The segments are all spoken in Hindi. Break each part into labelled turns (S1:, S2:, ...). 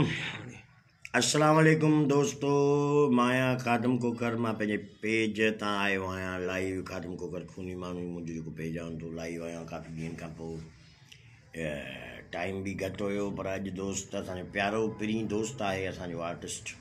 S1: अस्सलाम वालेकुम दोस्तों। माया ख़ादम कोकर माँ पेज तां आयो लाइव ख़ादम कोकर खूनी माण्हू मुंहिंजो जेको पेज आहे हुन लाइव आहियाँ काफ़ी खां पोइ टाइम बि घटि हुयो, पर अॼु दोस्त, असांजो प्यारो पहिरीं दोस्त आहे, असांजो आर्टिस्ट,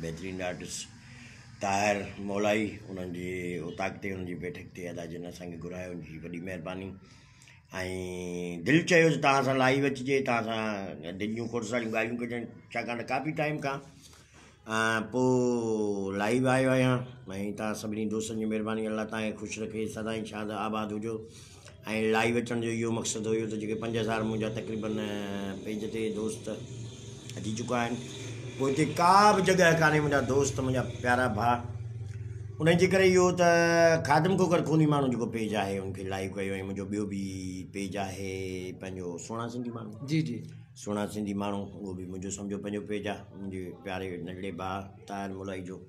S1: बहितरीनु आर्टिस्ट ताहिर मोलाई, उन्हनि जी, उताक ते हुनजी बैठक ते अदा जिन असांखे घुरायो महिरबानी। ऐं दिलि चयो त तव्हां सां लाइव अचिजे, तव्हां सां काफ़ी टाइम खां। पोइ लाइव आयो आहियाँ, ऐं तव्हां सभिनी दोस्तनि जी महिरबानी, अलाह तव्हांखे ख़ुशि रखे शाद आबाद हुजो। ऐं लाइव अचण जो इहो मक़सदु हुयो त जेके पंज हज़ार मुंहिंजा तक़रीबन पेज ते दोस्त अची चुका हिते का बि जॻह कान्हे मुंहिंजा दोस्त, मुंहिंजा प्यारा भाउ। उन जे करे इहो त खादम कोकर खूनी माण्हू जेको पेज आहे उनखे लाइव कयो ऐं मुंहिंजो ॿियो बि पेज आहे पंहिंजो सिंधी माण्हू।
S2: जी जी।
S1: सुहिणा सिंधी माण्हू उहो बि मुंहिंजो सम्झो पंहिंजो पेज आहे मुंहिंजे प्यारे नंढड़े भाउ ताहिर मुलाई जो।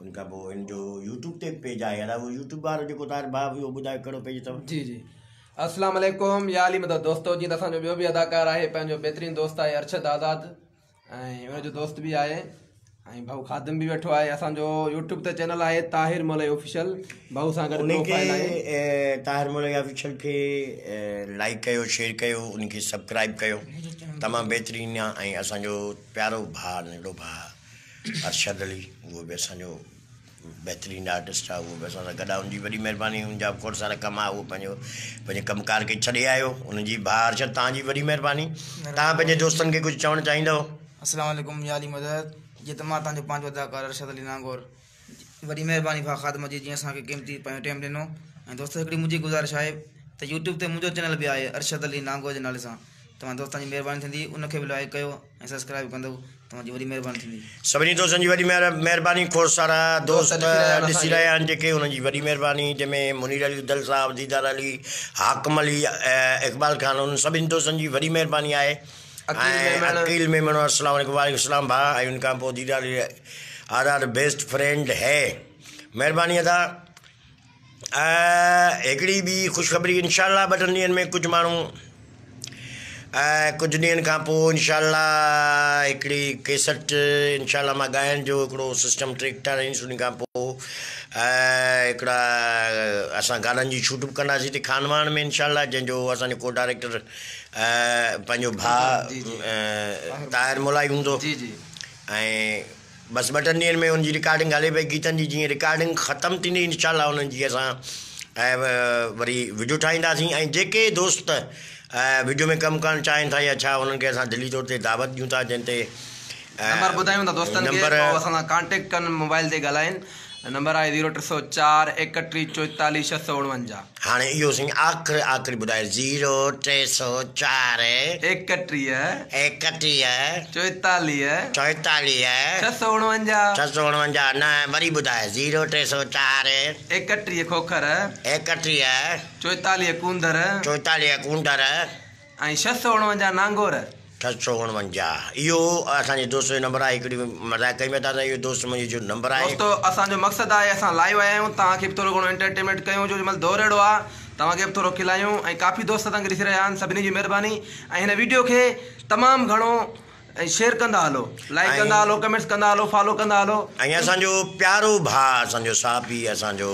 S1: उन खां पोइ हिन जो यूट्यूब ते पेज आहे अलाए उहो यूट्यूब वारो जेको ताहिर भाउ उहो ॿुधायो कहिड़ो पेज अथव?
S2: जी जी। वालेकुम या अली मदद दोस्तो जीअं त असांजो ॿियो बि अदाकार आहे पंहिंजो बहितरीनु दोस्त आहे अरशद आज़ाद ऐं हुनजो दोस्त बि आहे। ऐं भाऊ खादम बि वेठो आहे। असांजो यूट्यूब ते चैनल आहे ताहिर मलय ऑफिशियल भाऊ सां गॾु
S1: ताहिर मुलई ऑफिशियल खे लाइक कयो शेयर कयो उनखे सब्सक्राइब कयो। तमामु बहितरीनु आहे ऐं असांजो प्यारो भाउ नंढो भाउ अरशद अली उहो बि असांजो बहितरीनु आर्टिस्ट आहे। उहो बि असां सां गॾु आहे। उनजी वॾी महिरबानी हुनजा खोड़ सारा कम आहे। उहो पंहिंजो पंहिंजे कमकार खे छॾे आयो। उनजी भाउ अरशद तव्हांजी वॾी महिरबानी। तव्हां पंहिंजे दोस्तनि खे कुझु चवणु चाहींदव?
S3: अस्सलाम वालेकुम या मदद। जीअं त माँ तव्हांजो पंहिंजो अदाकार अरशद अली नागौर वॾी महिरबानी भाउ ख़ादम जी जीअं असांखे क़ीमती पंहिंजो टाइम ॾिनो ऐं दोस्त हिकिड़ी मुंहिंजी गुज़ारिश आहे त यूट्यूब ते मुंहिंजो चैनल बि आहे अरशद अली नागौर जे नाले सां। तव्हां दोस्तनि जी महिरबानी थींदी उनखे बि लाइक कयो ऐं सब्सक्राइब कंदव तव्हांजी वॾी महिरबानी थींदी।
S1: सभिनी दोस्तनि जी वॾी महिरबानी खोड़ सारा दोस्त ॾिसी रहिया आहिनि जेके हुननि जी वॾी महिरबानी जंहिंमें मुनीर अली उदल साहब दीदार अली हाकम अली इक़बाल खान उन्हनि सभिनी दोस्तनि जी वॾी महिरबानी आहे। ऐं अकील में मनो अस्सलाम वालेकुम वालेकुम सलाम भाउ ऐं उन खां पोइ दीदार आदार बेस्ट फ्रेंड है। महिरबानी अदा। हिकिड़ी ॿी ख़ुशख़बरी इनशा ॿ टिनि ॾींहंनि में कुझु माण्हू कुझु ॾींहंनि खां पोइ इनशा हिकिड़ी केसट इनशा माँ ॻाइण जो हिकिड़ो सिस्टम ट्रिक ठाराईंदुसि उन खां पोइ हिकिड़ा असां गाननि जी शूट बि कंदासीं हिते खानवान में इनशा जंहिंजो असांजो को डायरेक्टर पंहिंजो भाउ ताहिर मुलाई हूंदो। ऐं बसि ॿ टिनि ॾींहंनि में हुनजी रिकॉर्डिंग हले पई गीतनि जी जीअं रिकॉर्डिंग ख़तमु थींदी इनशा हुननि जी असां ऐं वरी विडियो ठाहींदासीं। ऐं जेके दोस्त वीडियो में कमु करणु चाहिनि था या छा हुननि खे असां दिल्ली तौर ते दावत ॾियूं था जंहिं ते
S2: नंबर ॿुधायूं था दोस्तनि खे असां कॉन्टेक्ट कनि मोबाइल ते ॻाल्हाइनि। नंबर आहे ज़ीरो टे सौ चारि एकटीह चोएतालीह छह सौ उणवंजाह
S1: हाणे इहो सिंग आख़िरी आख़िरी ॿुधाए ज़ीरो टे सौ चारि
S2: एकटीह
S1: एकटीह
S2: चोएतालीह
S1: चोएतालीह
S2: छह सौ उणवंजाह
S1: छह सौ उणवंजाह न वरी ॿुधाए ज़ीरो टे सौ चारि
S2: एकटीह खोखर
S1: एकटीह
S2: चोएतालीह कूंदर
S1: चोएतालीह कूंदर
S2: ऐं छह सौ उणवंजाह नांगोर
S1: छह सौ उणवंजाह इहो असांजे दोस्त जो नंबर आहे, हिकिड़ी मज़ाक में दोस्त मुंहिंजो नंबर
S2: असां लाइव आया एंटरटेनमेंट कयूं जो जंहिंमहिल दौरेड़ो काफ़ी दोस्त तक ॾिसी रहिया जी वीडियो खे तमामु घणो ऐं शेयर कंदा हलो लाइक कंदा हलो कमेंट्स कंदा हलो फॉलो कंदा हलो।
S1: ऐं असांजो प्यारो भाउ असांजो सापी असांजो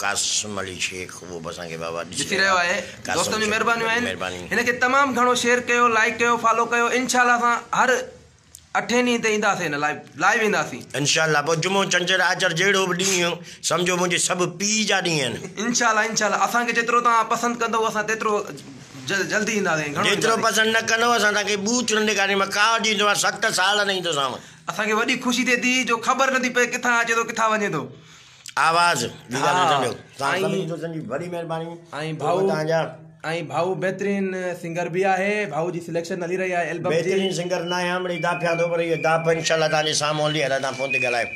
S1: कासिम अली शेख उहो बि असांखे बाबा
S2: ॾिसी रहियो आहे। दोस्तनि जी महिरबानियूं आहिनि। हिनखे तमामु घणो शेयर कयो लाइक कयो फॉलो कयो। इनशा असां हर अठे ॾींहं ते ईंदासीं हिन लाइव लाइव ईंदासीं।
S1: इनशा पोइ जुमो छंछरु आचर जहिड़ो बि ॾींहुं सम्झो मुंहिंजे सभु पीउ जा ॾींहं आहिनि।
S2: इनशा इनशा असांखे जेतिरो तव्हां पसंदि कंदव असां तेतिरो जल्दी ईंदासीं
S1: जेतिरो पसंदि न कंदव असां तव्हांखे बूथ नंढे गाॾी में कार्ड ॾींदो आहे सत साल न ईंदोसांव
S2: असांखे वॾी ख़ुशी थिए थी जो ख़बर नथी पए किथां अचे थो किथां वञे थो।
S1: आवाज़ वॾी महिरबानी।
S2: ऐं भाऊ
S1: तव्हांजा
S2: ऐं भाऊ बहितरीन सिंगर बि आहे भाऊ जी सिलेक्शन हली रही आहे एल्बम
S1: बहितरीन सिंगर न आहियाँ मिड़ई दाफ़िया थो पर इहो दाफ़ इनशा तव्हांजे साम्हूं हली हलां तव्हां फ़ोन ते ॻाल्हायो।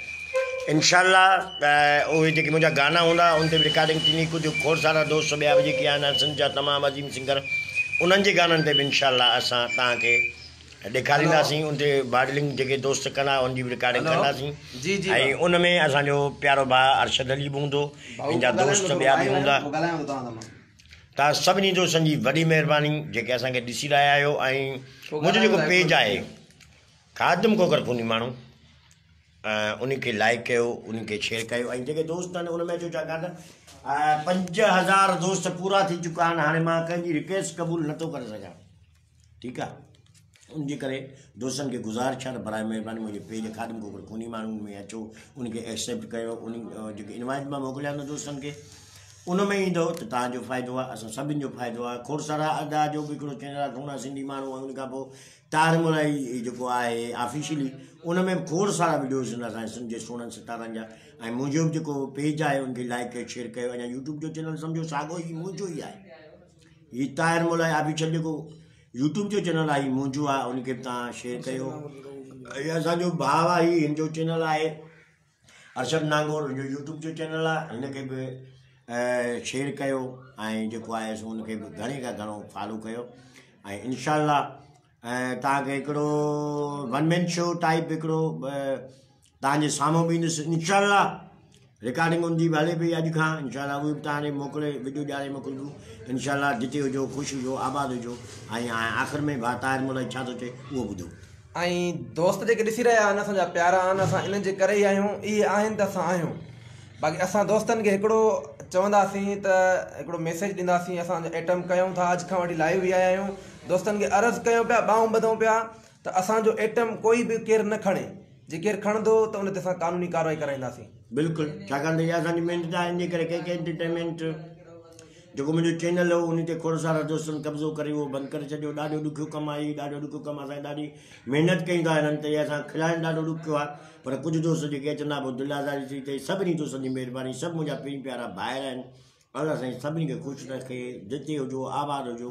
S1: इनशा उहे जेके मुंहिंजा गाना हूंदा उन ते बि रिकॉर्डिंग थींदी कुझु खोड़ सारा दोस्त ॿिया बि जेके आहिनि सिंध जा तमामु अज़ीम सिंगर उन्हनि जे गाननि ते बि इनशा असां तव्हांखे ॾेखारींदासीं उन ते बाडलिंग जेके दोस्त कंदा उनजी बि रिकॉर्डिंग कंदासीं। ऐं उन में असांजो प्यारो भाउ अरशद अली बि हूंदो मुंहिंजा दोस्त ॿिया बि हूंदा। तव्हां सभिनी दोस्तनि जी वॾी महिरबानी जेके असांखे ॾिसी रहिया आहियो ऐं मुंहिंजो जेको पेज आहे ख़ादम कोकर पुनी माण्हू। उनखे लाइक कयो उनखे शेयर कयो ऐं जेके दोस्त आहिनि उन में अचो छा कान पंज हज़ार दोस्त पूरा थी चुका आहिनि हाणे माँ कंहिंजी रिक्वेस्ट क़बूल नथो करे सघां ठीकु आहे उनजे करे दोस्तनि खे गुज़ारिश आहे त बराए महिरबानी मुंहिंजे पेज खादम कोकर खूनी माण्हुनि में अचो उनखे एक्सेप्ट कयो उन जेके इनवाइट माँ मोकिलिया न दोस्तनि खे उन में ईंदो, त तव्हांजो फ़ाइदो आहे असां सभिनि जो फ़ाइदो आहे खोड़सारा, अदा जो बि हिकिड़ो चैनल आहे सिंधी माण्हू उन खां पोइ तारमुलाई जेको आहे ऑफिशियली उन में खोड़ सारा वीडियोज़ असांजे सिंध जे सोणनि सितारनि जा ऐं मुंहिंजो पेज आहे, उनखे लाइक कयो शेयर कयो। अञा यूट्यूब जो चैनल सम्झो साॻियो ई मुंहिंजो ई आहे। हीउ ताहिर मुलाई ऑफिशियल जेको यूट्यूब जो चैनल आहे हीउ मुंहिंजो आहे, उनखे बि शेयर कयो। हीउ असांजो भाउ आहे हीउ जो चैनल आहे। अर्शद नागौर हिनजो यूट्यूब जो चैनल आहे, हिनखे बि शेयर कयो। ऐं जेको आहे, सो हुनखे फॉलो कयो। ऐं इनशा ऐं तव्हांखे हिकिड़ो शो टाइप हिकिड़ो तव्हांजे साम्हूं बि रिकॉर्डिंग हूंदी बि हले पई अॼु खां। इनशा उहे वीडियो ॾियारे मोकिलिबूं इनशा जिते हुजो, ख़ुशि हुजो, आबाद हुजो। आख़िर में भातार महिल छा थो
S2: दोस्त जेके ॾिसी रहिया प्यारा आहिनि इन्हनि जे करे ई आहियूं। बाक़ी असां दोस्तनि खे हिकिड़ो मैसेज ॾींदासीं। असां एटम कयूं था, अॼु खां वठी लाइव ई आया आहियूं। दोस्तनि खे अर्ज़ु कयूं पिया ॿाहूं ॿधूं पिया, त असांजो एटम कोई बि केरु न खणे, जे केरु खणंदो, त उन ते असां कानूनी कारवाई कराईंदासीं।
S1: बिल्कुलु। आहे एंटरटेनमेंट जेको मुंहिंजो चैनल हो, उन खोड़ सारा दोस्तनि कब्ज़ो करे, उहो बंदि करे छॾियो। ॾाढो ॾुखियो कमु आहे ॾाढो ॾुखियो कमु असांखे ॾाढी महिनत कई था हिननि ते असां आहे। पर कुझु दोस्त जेके अचंदा पोइ दिलाज़ारी थी थिए। सभिनी दोस्तनि जी महिरबानी, सभु मुंहिंजा पीउ प्यारा ॿाहिरि आहिनि। और असांजी सभिनी खे ख़ुशि रखे जिते हुजो, आबाद हुजो।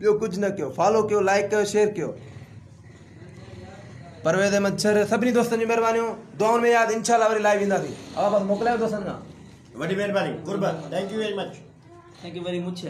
S2: ॿियो कुझु न कयो। फॉलो कयो लाइक कयो शेयर कयो? परवेद मच्छर सभी सभिनी दोस्तनि जी महिरबानियूं दुआनि में यादि इंशाल्लाह वरी लाइव ईंदासीं अब बस मोकिलियो दोस्तनि खां
S1: वॾी महिरबानी। गुरबत। Thank you very much
S3: thank you very much